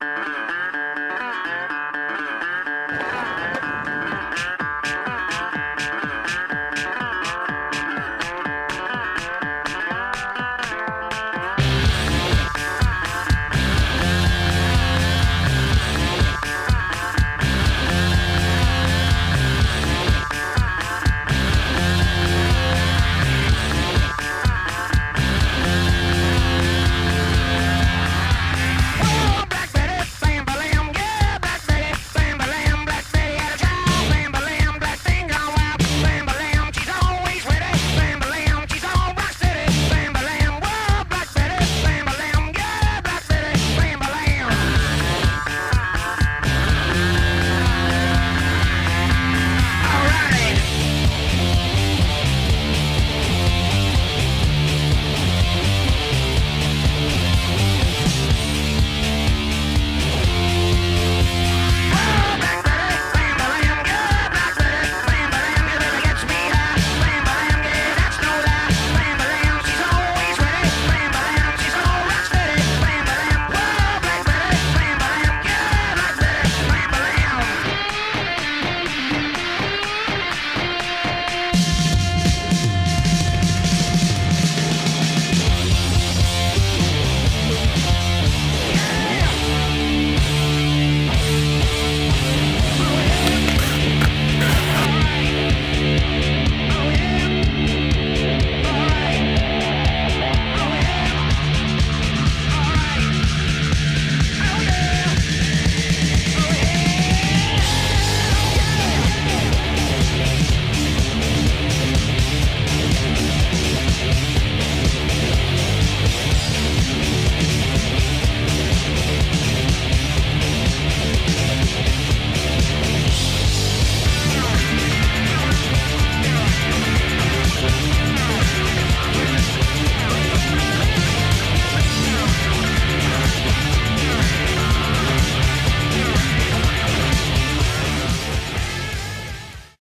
Bye.